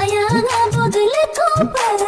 Ayağına bodulu kopar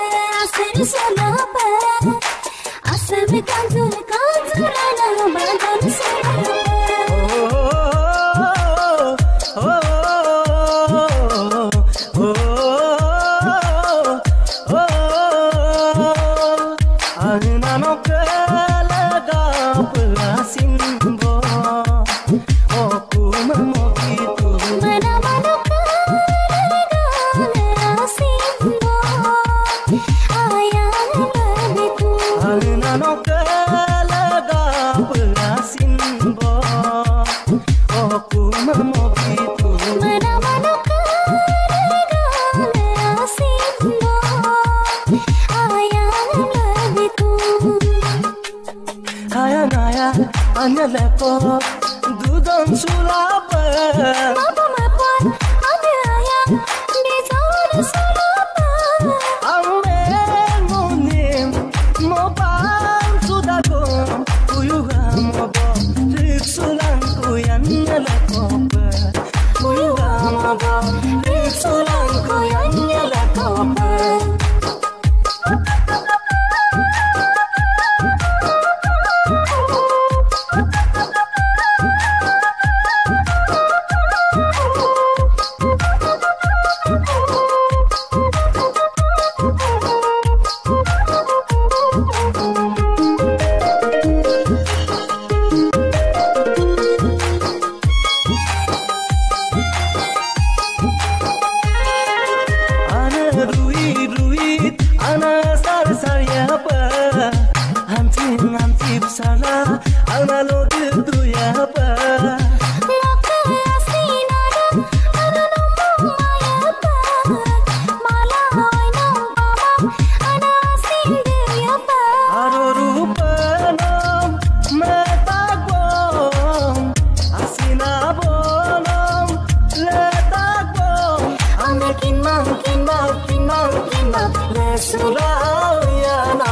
Anele po, dudon sulapă sulayana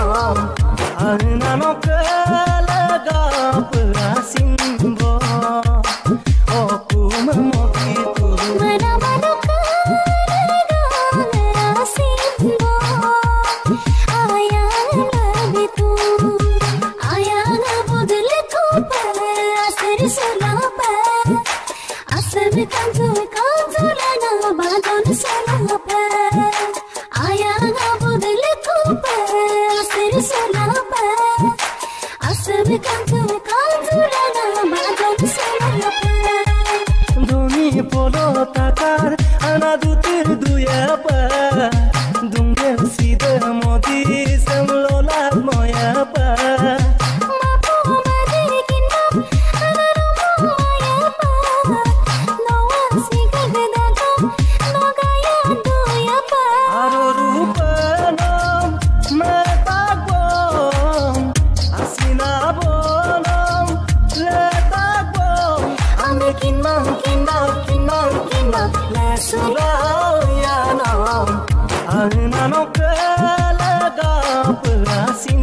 ahna no kala ga prasin ধনী পল টাকার আনা দুতির দুয়ে পা Ana no kalaga pelasin